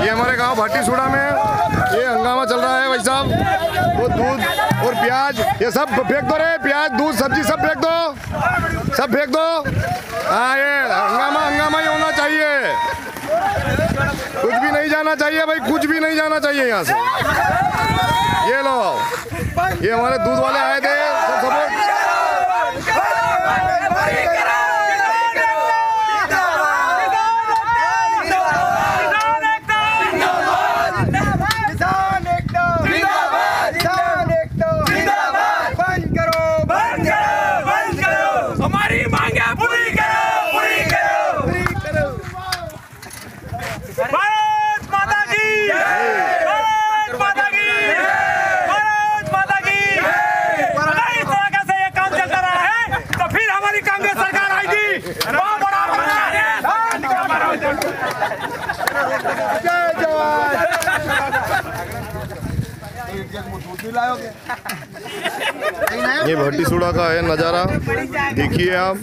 ये हमारे गाँव भाटी सूड़ा में ये हंगामा चल रहा है भाई साहब। वो दूध और प्याज, ये सब फेंक दो रे, प्याज, दूध, सब्ज़ी सब फेंक दो। सब फेंक दो। हाँ ये हंगामा हंगामा ही होना चाहिए। कुछ भी नहीं जाना चाहिए भाई, कुछ भी नहीं जाना चाहिए यहाँ से। ये लो, ये हमारे दूध वाले आए थे, सब सपोर्ट। हमारी मांगे पूरी करो पूरी करो पूरी करो भारत माता की भारत माता की भारत माता की अगर इस तरह से ये काम चलता रहा है तो फिर हमारी कांग्रेस सरकार आएगी बहुत बड़ा है। जय जवान। ये भट्टी सूढ़ा का है नज़ारा। देखिए आप।